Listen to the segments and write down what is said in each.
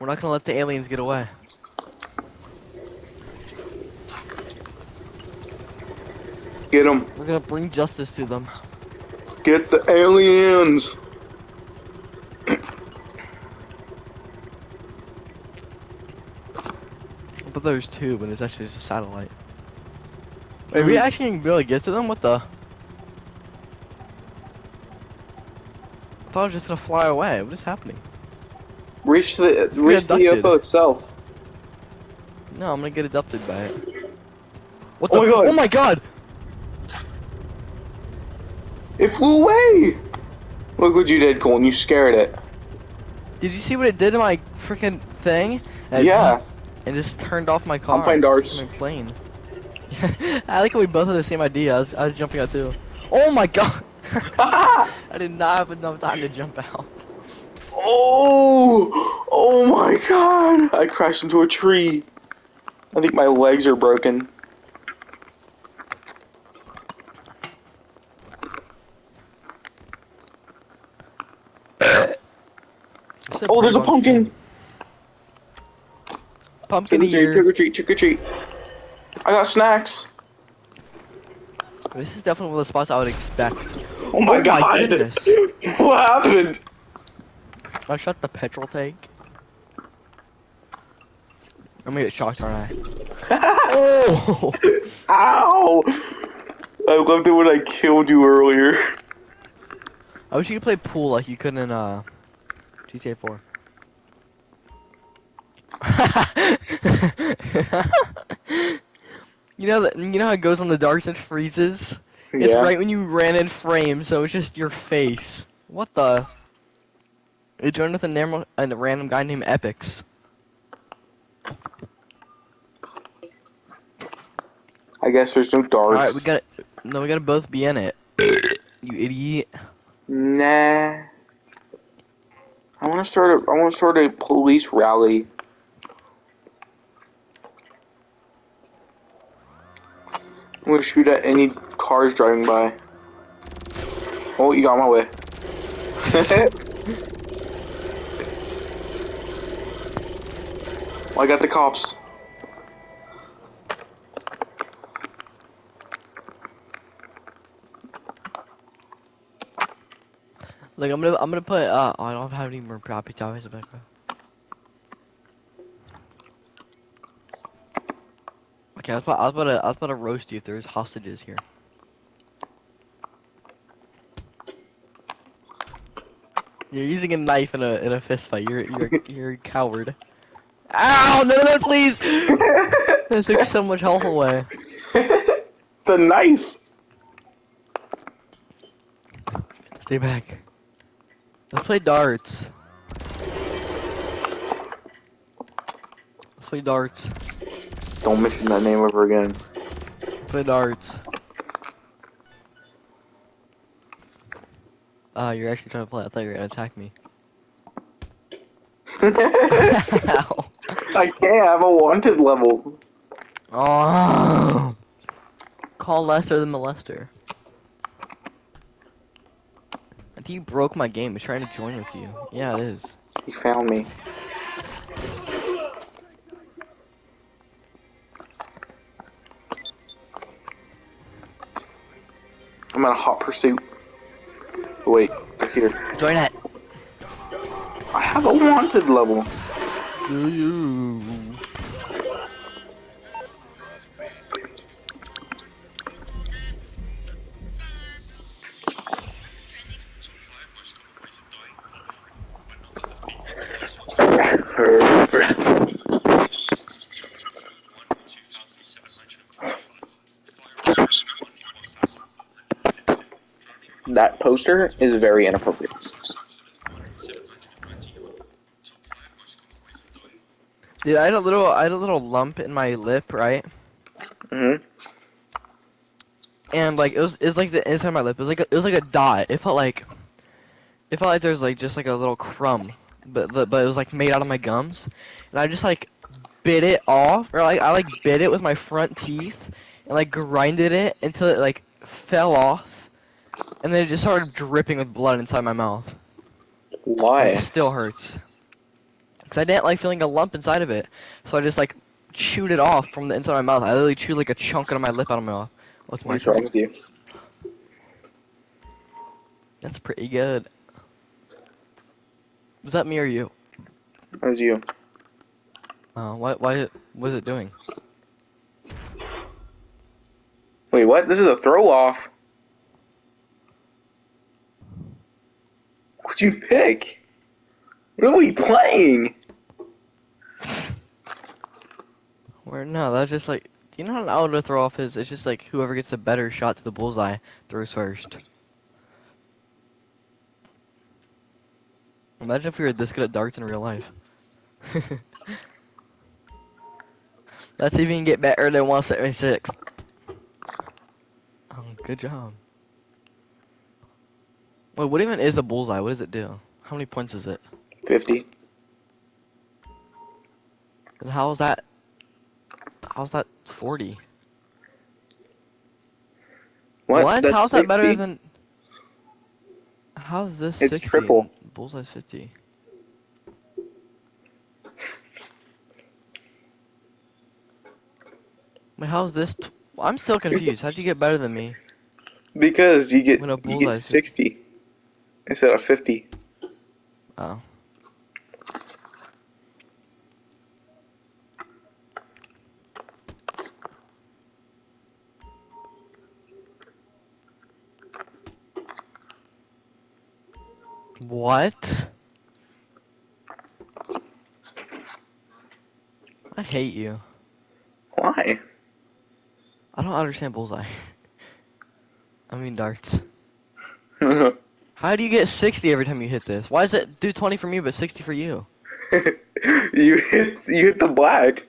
We're not gonna let the aliens get away. Get them. We're gonna bring justice to them. Get the aliens. I thought there was two, but it's actually just a satellite. Wait, we actually able to get to them? What the? I thought I was just gonna fly away. What is happening? Reach the reach the. UFO itself. No, I'm gonna get abducted by it. What Oh the? my God. Oh my god! It flew away. Look what you did, Colin. You scared it. Did you see what it did to my freaking thing? And Yeah. And just turned off my car. I'm playing darts. Plane. I like how we both had the same idea. I was, I was jumping out too. Oh my god! I did not have enough time to jump out. Oh, oh my god! I crashed into a tree. I think my legs are broken. Oh, there's a pumpkin. Pumpkin Trick treat, trick or treat, trick or treat. I got snacks. This is definitely one of the spots I would expect. Oh my Oh my god! goodness. what happened? I shot the petrol tank. I'm gonna get shocked, aren't I? oh! Ow! I loved it when I killed you earlier. I wish you could play pool like you could in uh GTA 4. you know that you know how it goes on the darks and freezes? Yeah. It's right when you ran in frame, so it's just your face. What the? It joined with a, nam- a random guy named Epics. I guess there's no darts. Alright, we got No, we gotta both be in it. you idiot. Nah. I want to start a. I want to start a police rally. I'm gonna shoot at any cars driving by. Oh, you got my way. I got the cops. Like I'm gonna I'm gonna put uh I don't have any more property topics back. Okay, I was, about, I was about to I was about to roast you if there's hostages here. You're using a knife in a in a fist fight. You're you're you're a coward. Ow! No, no, please! That took so much health away. the knife. Stay back. Let's play darts. Let's play darts. Don't mention that name ever again. Let's play darts. Ah, you're actually trying to play. I thought you were gonna attack me. Ow. I can't have a wanted level. Oh. Call Lester the molester. I think you broke my game. It's trying to join with you. Yeah, it is. He found me. I'm in a hot pursuit. Wait, right here. Join it. I have a wanted level. Do you? That poster is very inappropriate. Dude, I had a little, I had a little lump in my lip, right? hmm And like it was, it was like the inside of my lip. It was like, a, it was like a dot. It felt like, it felt like there was like just like a little crumb, but but it was like made out of my gums, and I just like bit it off, or like I like bit it with my front teeth, and like grinded it until it like fell off, and then it just started dripping with blood inside my mouth. Why? It still hurts. Cause I didn't like feeling a lump inside of it, so I just like chewed it off from the inside of my mouth. I literally chewed like a chunk out of my lip out of my mouth. What's my What's wrong with you? That's pretty good. Was that me or you? That was you. Uh, why, why, what is it doing? Wait, what? This is a throw off. What'd you pick? What are we playing? Or no, that's just like, you know how an auto throw off is? It's just like whoever gets a better shot to the bullseye throws first. Imagine if we were this good at darts in real life. Let's even get better than 176. Oh, good job. Wait, what even is a bullseye? What does it do? How many points is it? 50. And how is that? How's that 40? What? That's How's that better than? How's this It's 60? triple. Bullseye's 50. Wait, how's this? T- I'm still confused. How'd you get better than me? Because you get you get 60 instead of 50. Oh. What? I hate you. Why? I don't understand bullseye. I mean darts. How do you get 60 every time you hit this? Why does it do 20 for me but 60 for you? hit you hit the black.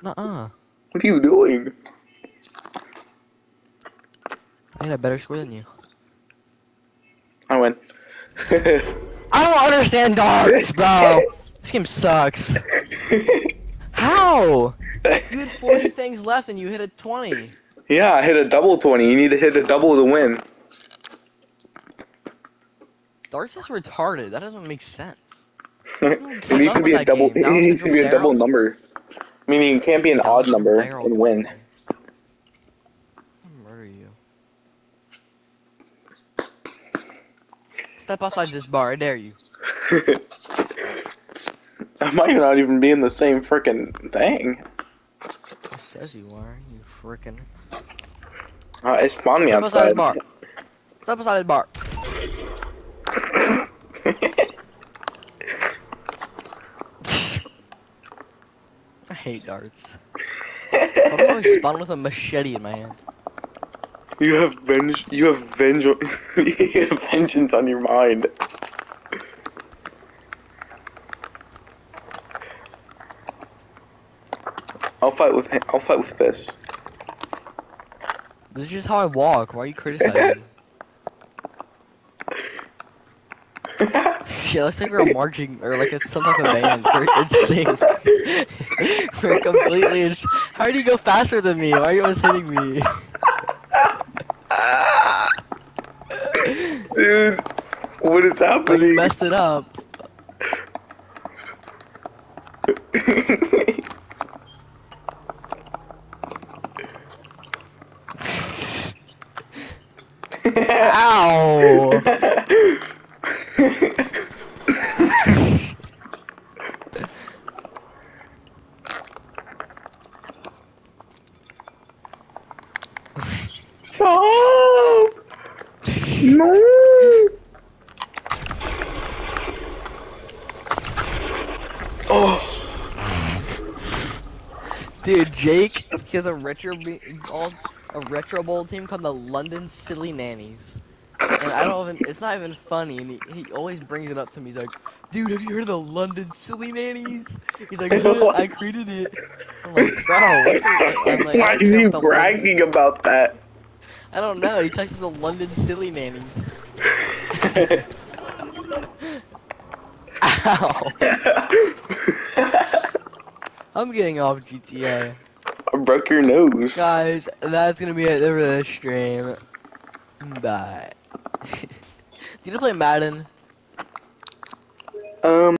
Nuh-uh. What are you doing? I had a better score than you. I don't understand darts, bro. this game sucks. How? You had 40 things left and you hit a 20. yeah, I hit a double 20. You need to hit a double to win. Darts is retarded. That doesn't make sense. it needs to be a double. game. Now It needs to be a double number. Meaning it can't be an odd number and win. I'll murder you. Step outside this bar, I dare you. I might not even be in the same frickin' thing. It says you are, you frickin'. Uh, it spawned me Step outside outside. this bar. Step outside this bar. I hate darts. I'm always spawn with a machete in my hand. You have venge. You have venge. you have vengeance on your mind. I'll fight with. I'll fight with fists. This is just how I walk. Why are you criticizing? yeah, looks like we're marching or like it's some type of band. We're in sync. we're completely. How do you go faster than me? Why are you always hitting me? Dude, what is Like you happening? messed it up. Ow! Stop! No! Oh, Dude, Jake, he has a retro be- called a retro bowl team called the London Silly Nannies. And I don't even it's not even funny and he, he always brings it up to me. He's like, dude, have you heard of the London Silly Nannies? He's like, "Yeah, I created it. I'm like, bro, what the-" I'm like, why is he built the London-" bragging about that? I don't know. He texted the London Silly Nannies. Ow! I'm getting off GTA. I broke your nose. Guys, that's gonna be it for this stream. Bye. Do you wanna play Madden? Um.